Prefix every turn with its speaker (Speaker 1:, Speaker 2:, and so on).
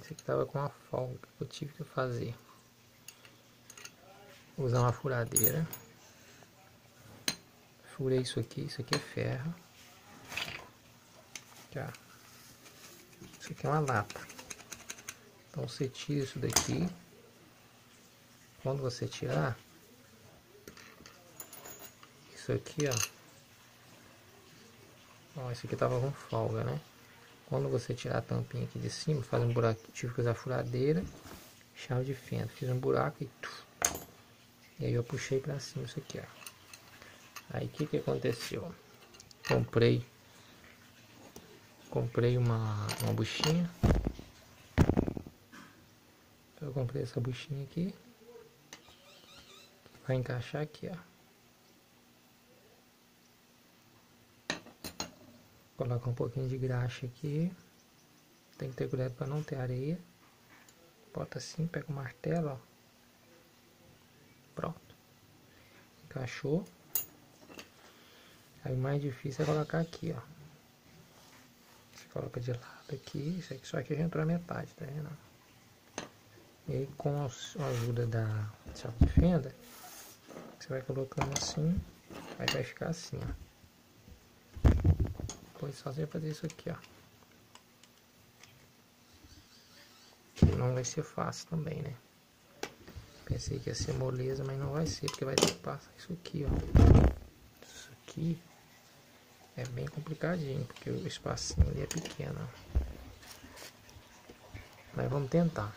Speaker 1: Esse aqui tava com uma folga que eu tive que fazer. Usar uma furadeira. Furei isso aqui, isso aqui é ferro. Aqui, ó. Isso aqui é uma lata. Então você tira isso daqui. Quando você tirar, isso aqui, ó. Ó, esse aqui tava com folga, né? Quando você tirar a tampinha aqui de cima, faz um buraco. Tive que usar furadeira, chave de fenda. Fiz um buraco e... E aí eu puxei pra cima isso aqui, ó. Aí o que que aconteceu? Comprei... Comprei uma, uma buchinha. Eu comprei essa buchinha aqui. Vai encaixar aqui, ó. Coloca um pouquinho de graxa aqui. Tem que ter cuidado para não ter areia. Bota assim, pega o martelo, ó. Pronto. Encaixou. Aí o mais difícil é colocar aqui, ó. Você coloca de lado aqui. Isso aqui só aqui já entrou a metade, tá vendo? E aí com a ajuda da chave de fenda, você vai colocando assim, aí vai ficar assim, ó. Depois você fazer isso aqui, ó. Não vai ser fácil também, né? Pensei que ia ser moleza, mas não vai ser, porque vai ter que passar isso aqui, ó. Isso aqui é bem complicadinho, porque o espacinho ali é pequeno, ó. Mas vamos tentar.